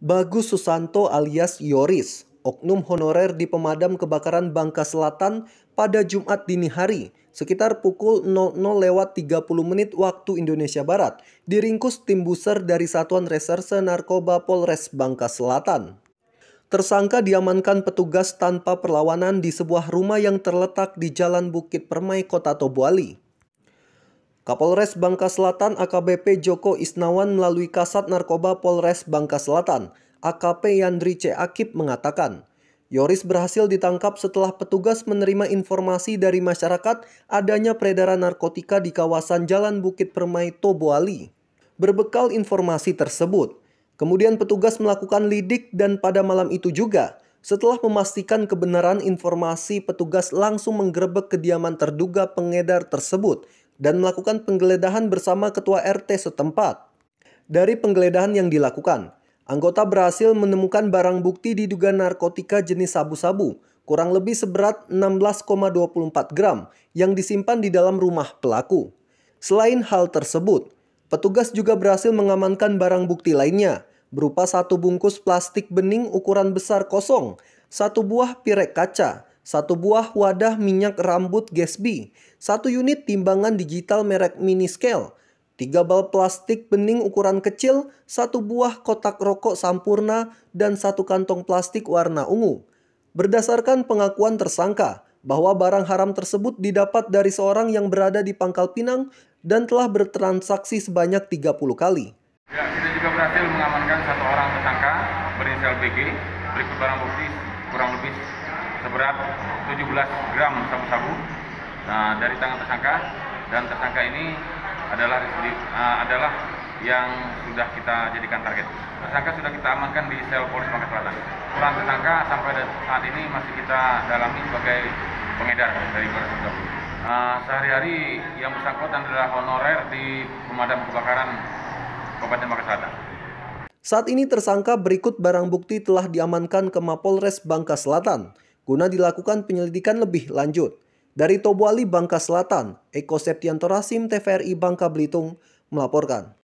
Bagus Susanto alias Yoris, oknum honorer di pemadam kebakaran Bangka Selatan pada Jumat dini hari, sekitar pukul 00 lewat 30 menit waktu Indonesia Barat, diringkus tim buser dari Satuan Reserse Narkoba Polres Bangka Selatan. Tersangka diamankan petugas tanpa perlawanan di sebuah rumah yang terletak di Jalan Bukit Permai, Kota Tobuali. Kapolres Bangka Selatan AKBP Joko Isnawan melalui Kasat Narkoba Polres Bangka Selatan, AKP Yandri C. Akip mengatakan, Yoris berhasil ditangkap setelah petugas menerima informasi dari masyarakat adanya peredaran narkotika di kawasan Jalan Bukit Permai Toboali. Berbekal informasi tersebut, kemudian petugas melakukan lidik dan pada malam itu juga, setelah memastikan kebenaran informasi, petugas langsung menggerebek kediaman terduga pengedar tersebut dan melakukan penggeledahan bersama ketua RT setempat. Dari penggeledahan yang dilakukan, anggota berhasil menemukan barang bukti diduga narkotika jenis sabu-sabu, kurang lebih seberat 16,24 gram yang disimpan di dalam rumah pelaku. Selain hal tersebut, petugas juga berhasil mengamankan barang bukti lainnya, berupa satu bungkus plastik bening ukuran besar kosong, satu buah pirek kaca, satu buah wadah minyak rambut Gatsby, satu unit timbangan digital merek mini scale, tiga bal plastik bening ukuran kecil, satu buah kotak rokok sampurna, dan satu kantong plastik warna ungu. Berdasarkan pengakuan tersangka, bahwa barang haram tersebut didapat dari seorang yang berada di Pangkal Pinang dan telah bertransaksi sebanyak 30 kali. Ya, kita juga berhasil mengamankan satu orang tersangka berinisial BG. Berikut barang bukti kurang lebih seberat 17 gram sabu-sabu nah, dari tangan tersangka dan tersangka ini adalah uh, adalah yang sudah kita jadikan target. Tersangka sudah kita amankan di sel Polres Bangka Selatan. Peran tersangka sampai saat ini masih kita dalami sebagai pengedar dari barang tersebut. Uh, sehari-hari yang bersangkutan adalah honorer di pemadam kebakaran Kabupaten Bangka Selatan. Saat ini tersangka berikut barang bukti telah diamankan ke Mapolres Bangka Selatan guna dilakukan penyelidikan lebih lanjut. Dari Tobuali, Bangka Selatan, Eko Septianto Rasim, TVRI Bangka Belitung, melaporkan.